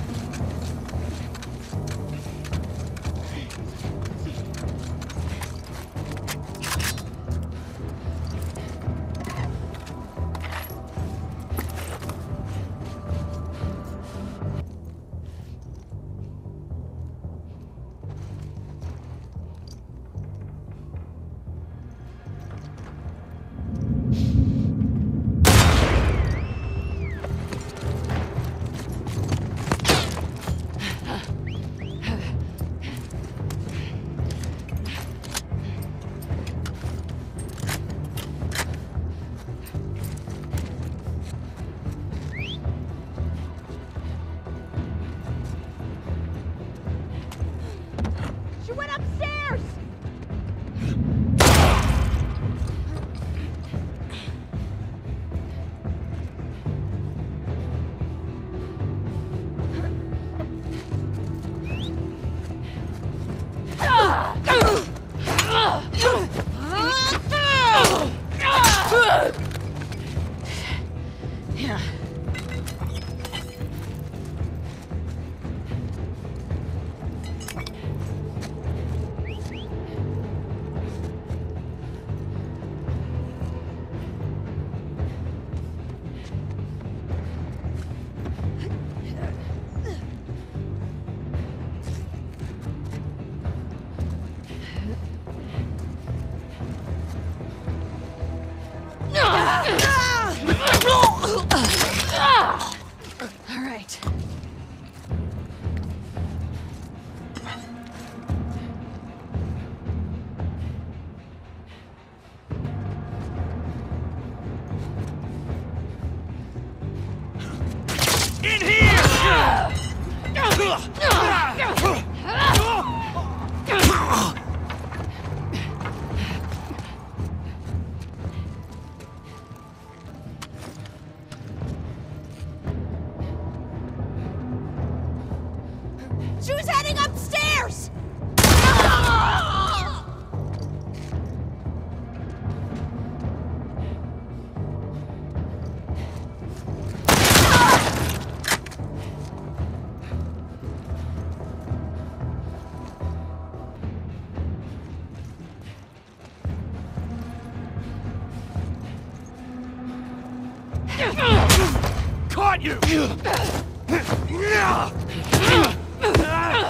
behind She went upstairs! She upstairs! Caught you!